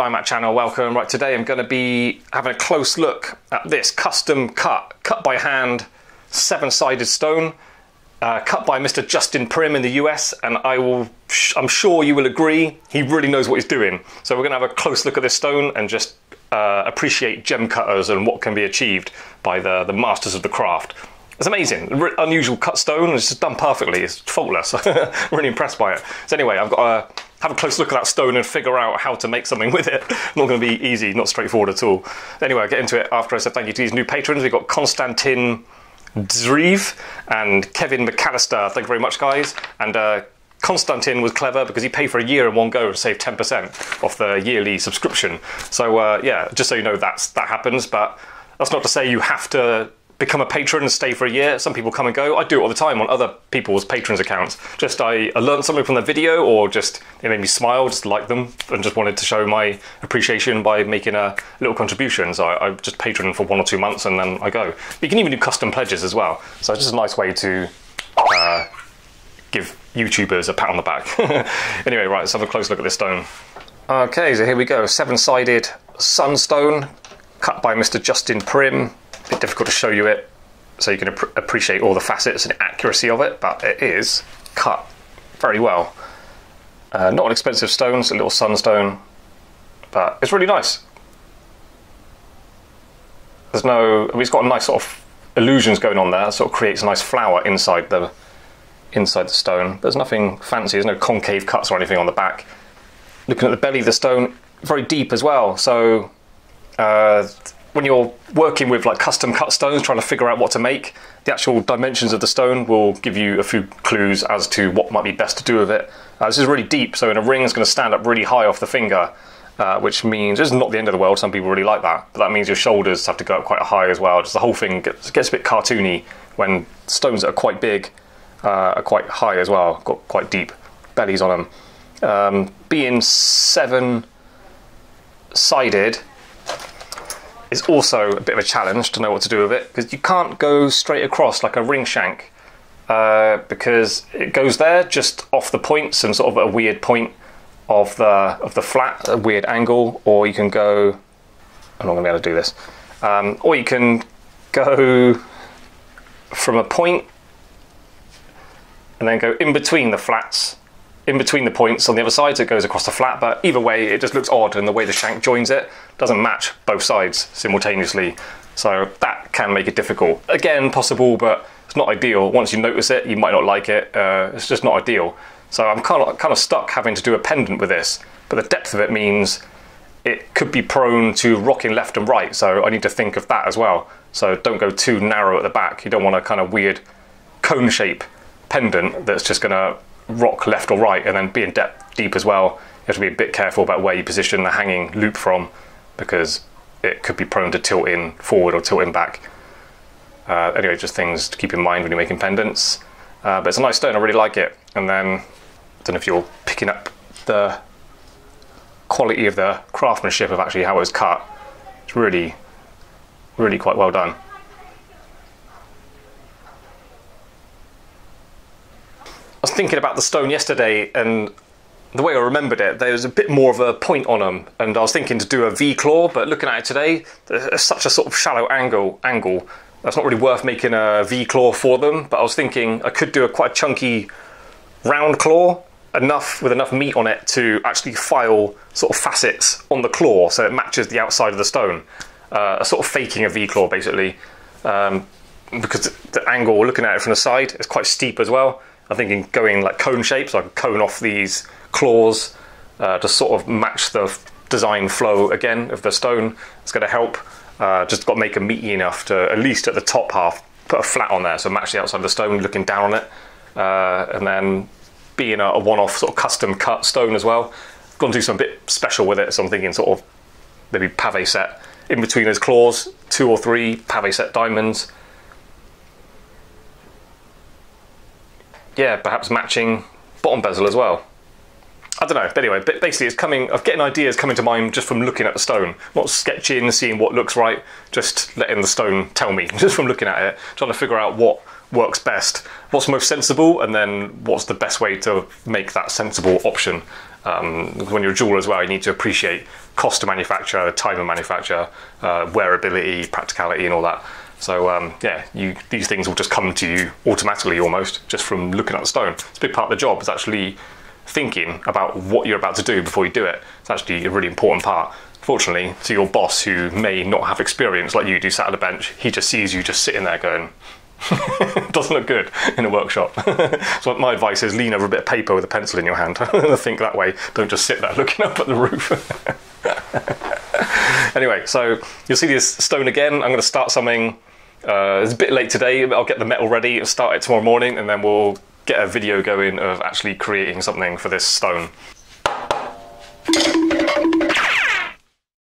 Dymat channel, welcome. Right, today I'm going to be having a close look at this custom cut, cut by hand, seven-sided stone, uh, cut by Mr. Justin Prim in the US, and I will, I'm sure you will agree, he really knows what he's doing. So we're going to have a close look at this stone and just uh, appreciate gem cutters and what can be achieved by the, the masters of the craft. It's amazing, unusual cut stone, it's just done perfectly, it's faultless. Really impressed by it. So anyway, I've got a have a close look at that stone and figure out how to make something with it. Not going to be easy, not straightforward at all. Anyway, I'll get into it after I said thank you to these new patrons. We've got Konstantin Dzriv and Kevin McAllister. Thank you very much, guys. And uh, Konstantin was clever because he paid for a year in one go and saved 10% off the yearly subscription. So, uh, yeah, just so you know, that's, that happens. But that's not to say you have to become a patron and stay for a year. Some people come and go. I do it all the time on other people's patrons accounts. Just I, I learned something from the video or just it made me smile, just like them and just wanted to show my appreciation by making a little contribution. So I, I just patron for one or two months and then I go. But you can even do custom pledges as well. So it's just a nice way to uh, give YouTubers a pat on the back. anyway, right, let's have a close look at this stone. Okay, so here we go. Seven-sided sunstone cut by Mr. Justin Prim bit difficult to show you it so you can ap appreciate all the facets and accuracy of it, but it is cut very well. Uh, not an expensive stone, it's a little sunstone, but it's really nice. There's no, I mean, it's got a nice sort of illusions going on there. It sort of creates a nice flower inside the inside the stone. There's nothing fancy. There's no concave cuts or anything on the back. Looking at the belly of the stone, very deep as well. So uh, when you're working with like custom cut stones, trying to figure out what to make, the actual dimensions of the stone will give you a few clues as to what might be best to do with it. Uh, this is really deep, so in a ring, it's going to stand up really high off the finger, uh, which means it's not the end of the world. Some people really like that, but that means your shoulders have to go up quite high as well. Just the whole thing gets, gets a bit cartoony when stones that are quite big uh, are quite high as well, got quite deep bellies on them. Um, being seven sided is also a bit of a challenge to know what to do with it because you can't go straight across like a ring shank uh, because it goes there just off the points and sort of a weird point of the of the flat, a weird angle, or you can go. I'm not going to be able to do this. Um, or you can go from a point and then go in between the flats in between the points on the other side, so it goes across the flat. But either way, it just looks odd, and the way the shank joins it doesn't match both sides simultaneously. So that can make it difficult. Again, possible, but it's not ideal. Once you notice it, you might not like it. Uh, it's just not ideal. So I'm kind of kind of stuck having to do a pendant with this. But the depth of it means it could be prone to rocking left and right. So I need to think of that as well. So don't go too narrow at the back. You don't want a kind of weird cone shape pendant that's just going to rock left or right and then being depth deep as well, you have to be a bit careful about where you position the hanging loop from because it could be prone to tilting forward or tilting back. Uh, anyway, just things to keep in mind when you're making pendants. Uh, but it's a nice stone, I really like it. And then, I don't know if you're picking up the quality of the craftsmanship of actually how it was cut. It's really, really quite well done. I was thinking about the stone yesterday and the way I remembered it, there was a bit more of a point on them, and I was thinking to do a V claw, but looking at it today, there's such a sort of shallow angle. Angle that's not really worth making a V claw for them. But I was thinking I could do a quite chunky round claw, enough with enough meat on it to actually file sort of facets on the claw, so it matches the outside of the stone. Uh, a sort of faking a V claw, basically, um, because the angle looking at it from the side is quite steep as well. I'm thinking going like cone shapes. I cone off these claws uh, to sort of match the design flow again of the stone. It's going to help. Uh, just got to make it meaty enough to at least at the top half put a flat on there, so match the outside of the stone, looking down on it, uh, and then being a, a, one-off sort of custom cut stone as well. Going to do something bit special with it, so I'm thinking sort of maybe pave set in between those claws, two or three pave set diamonds yeah, perhaps matching bottom bezel as well. I don't know. But anyway, but basically, it's coming. I'm getting ideas coming to mind just from looking at the stone, not sketching, seeing what looks right, just letting the stone tell me just from looking at it, trying to figure out what works best, what's most sensible, and then what's the best way to make that sensible option. Um, when you're a jeweler as well, you need to appreciate cost to manufacture, time of manufacture, uh, wearability, practicality, and all that. So um, yeah, you, these things will just come to you automatically, almost just from looking at the stone. It's a big part of the job. Is actually thinking about what you're about to do before you do it. It's actually a really important part. Fortunately, to your boss who may not have experience like you do, sat at a bench, he just sees you just sitting there going, doesn't look good in a workshop. so my advice is lean over a bit of paper with a pencil in your hand. Think that way. Don't just sit there looking up at the roof. anyway, so you'll see this stone again. I'm going to start something. Uh, it's a bit late today. I'll get the metal ready and start it tomorrow morning, and then we'll get a video going of actually creating something for this stone.